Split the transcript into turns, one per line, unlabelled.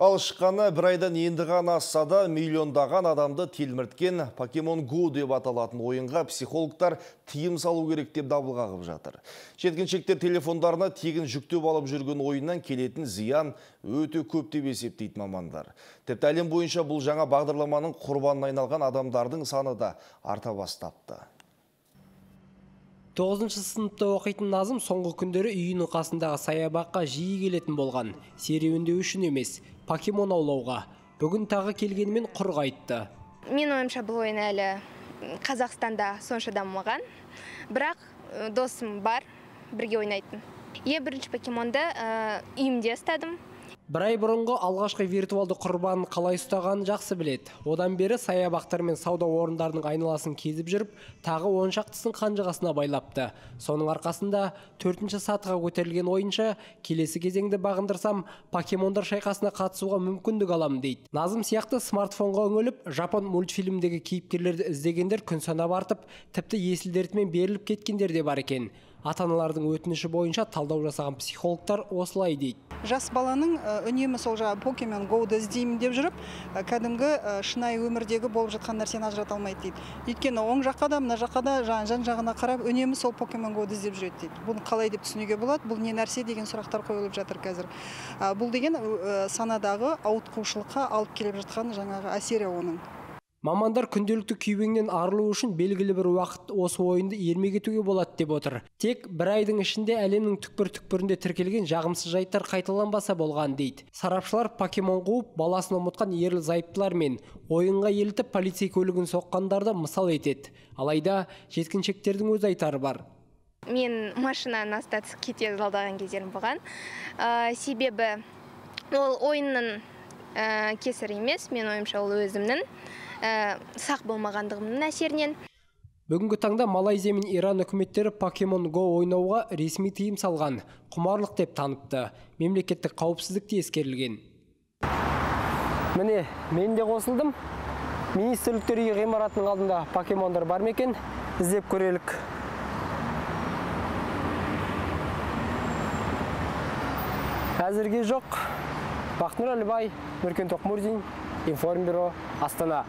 Ал шыққаны бір айдан енді ғана асса да миллиондаған адамды телмірткен Покемон Go деп аталатын ойынға психологтар тыйым салу керек деп дабыл қағып жатыр. Жеткіншектер телефондарына тегін жүктеп алып жүрген ойыннан келетін зиян өте көп деп есептейді мамандар. Тіпті әлем бойынша бұл жаңа бағдарламаның құрбанына айналған адамдардың саны да арта бастапты.
Тоғызыншы сыныпта оқитын назым соңғы күндері үйінің қасындағы саябаққа жиі келетін болған. Серуендеу үшін емес покемон аулауға. Бүгін тағы келгенімен құр қайтты.
Мен ойымша бұл ойын әлі қазақстанда сонша дамымаған. Бірақ досым бар бірге ойнайтын. Е бірінші покемонды үйімде ұстадым.
Бір ай бұрынғы алғашқы виртуалды құрбанын қалай ұстағанын жақсы біледі. Одан бері саябақтар мен сауда орындарының айналасын кезіп жүріп тағы он шақтысын қанжығасына байлапты. Соның арқасында төртінші сатыға көтерілген ойынша келесі кезеңді бағындырсам покемондар шайқасына қатысуға мүмкіндік аламын дейді. Назым сияқты смартфонға үңіліп жапон мультфильмдегі кейіпкерлерді іздегендер күн санап артып тіпті есіл дертімен беріліп кеткендер де бар екен. Ата аналардың өтініші бойынша талдау жасаған психологтар осылай дейді.
Жас баланың үнемі сол жаңағы покемон гоуды іздеймін деп жүріп кәдімгі шынайы өмірдегі болып жатқан нәрсені ажырата алмайды дейді. Өйткені оң жаққа да мына жаққа да жан жағына қарап үнемі сол покемон гоуды іздеп жүреді дейді. Бұны қалай деп түсінуге болады? Бұл не нәрсе деген сұрақтар қойылып жатыр қазір. Бұл деген санадағы ауытқушылыққа алып келіп жатқан жаңағы әсері оның.
Мамандар күнделікті күйбеңнен арылу үшін белгілі бір уақыт осы ойынды ермек етуге болады деп отыр. Тек бір айдың ішінде әлемнің түкпір түкпірінде тіркелген жағымсыз жайттар қайталанбаса болған дейді. Сарапшылар покемон қуып баласын ұмытқан ерлі зайыптылар мен ойынға елітіп полицей көлігін соққандарды мысал етеді. Алайда жеткіншектердің өз айтары бар.
Мен машинаны астатып кете жалдаған кездерім болған. Себебі ол ойынның ә, кесірі емес мен ойымша ол өзімнің. Ә, сақ болмағандығымның әсерінен.
Бүгінгі таңда малайзия мен иран үкіметтері покемон го ойнауға ресми тыйым салған. Құмарлық деп танытты. Мемлекеттік қауіпсіздік те ескерілген. Міне мен де қосылдым. Министрліктер үйі ғимаратының алдында покемондар бар ма екен? Іздеп көрелік. Әзірге жоқ. Бақытнұр әлібай нұркен тоқмурзин информбюро астана.